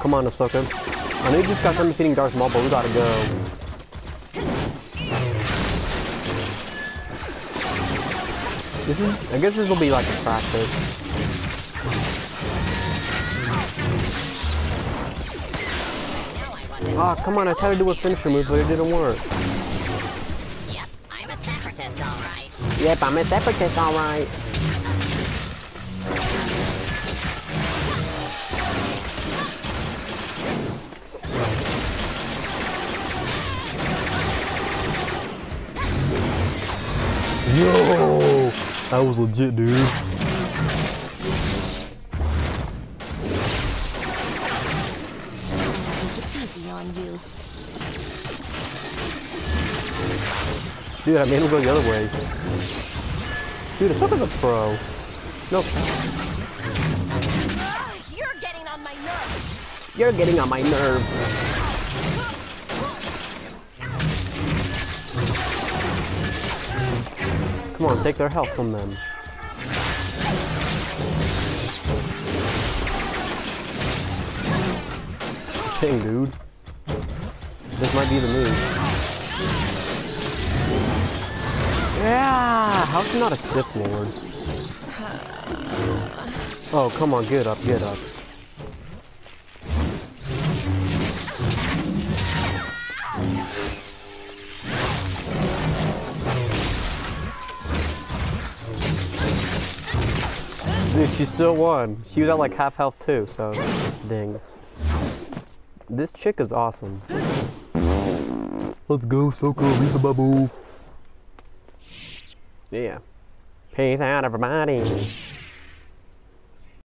come on, Ahsoka. I know you just got done defeating Darth Maul, but we gotta go. This is, I guess this will be like a practice. Ah, oh, come on, I tried to do a finisher move, but it didn't work. Yep, I'm a separatist, alright. Yep, I'm a separatist, alright. Yo! That was legit, dude. Take it easy on you. Dude, I made him go the other way. Dude, it's not a pro. Nope. You're getting on my nerves. You're getting on my nerves. Take their health from them. Dang, dude. This might be the move. Yeah! How's he not a Sith Lord? Oh, come on, get up, get up. Dude, she still won. She was at like half health too, so dang. This chick is awesome. Let's go, Soko, the bubble. Yeah. Peace out, everybody.